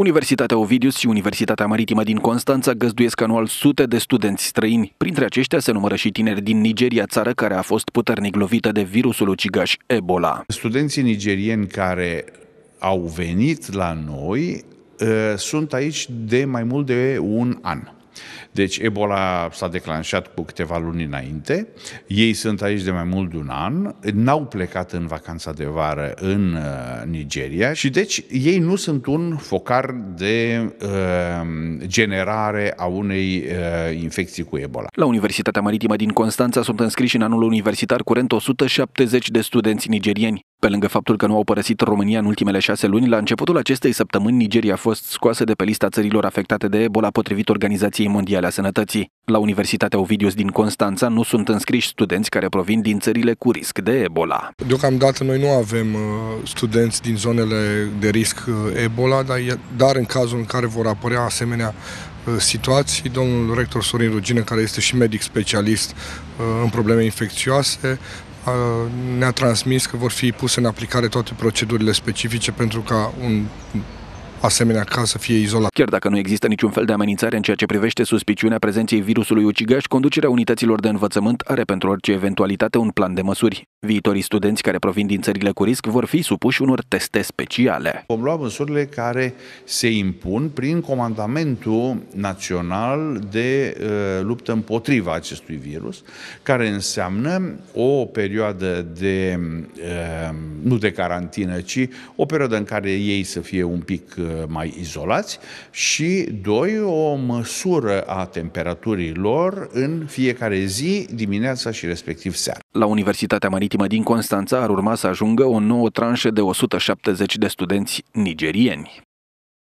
Universitatea Ovidius și Universitatea Maritimă din Constanța găzduiesc anual sute de studenți străini. Printre aceștia se numără și tineri din Nigeria, țară care a fost puternic lovită de virusul ucigaș Ebola. Studenții nigerieni care au venit la noi uh, sunt aici de mai mult de un an. Deci Ebola s-a declanșat cu câteva luni înainte, ei sunt aici de mai mult de un an, n-au plecat în vacanța de vară în uh, Nigeria și deci ei nu sunt un focar de uh, generare a unei uh, infecții cu Ebola. La Universitatea Maritimă din Constanța sunt înscriși în anul universitar curent 170 de studenți nigerieni. Pe lângă faptul că nu au părăsit România în ultimele șase luni, la începutul acestei săptămâni Nigeria a fost scoasă de pe lista țărilor afectate de Ebola potrivit Organizației Mondiale a Sănătății. La Universitatea Ovidius din Constanța nu sunt înscriși studenți care provin din țările cu risc de Ebola. Deocamdată noi nu avem uh, studenți din zonele de risc uh, Ebola, dar, dar în cazul în care vor apărea asemenea uh, situații, domnul rector Sorin Rugină, care este și medic specialist în probleme infecțioase, ne-a transmis că vor fi puse în aplicare toate procedurile specifice pentru ca un asemenea caz să fie izolat. Chiar dacă nu există niciun fel de amenințare în ceea ce privește suspiciunea prezenței virusului ucigaș, conducerea unităților de învățământ are pentru orice eventualitate un plan de măsuri. Viitorii studenți care provin din țările cu risc vor fi supuși unor teste speciale. Vom lua măsurile care se impun prin comandamentul național de uh, luptă împotriva acestui virus, care înseamnă o perioadă de, uh, nu de carantină, ci o perioadă în care ei să fie un pic uh, mai izolați și, doi, o măsură a temperaturii lor în fiecare zi, dimineața și respectiv seara. La Universitatea Maritimă din Constanța ar urma să ajungă o nouă tranșă de 170 de studenți nigerieni.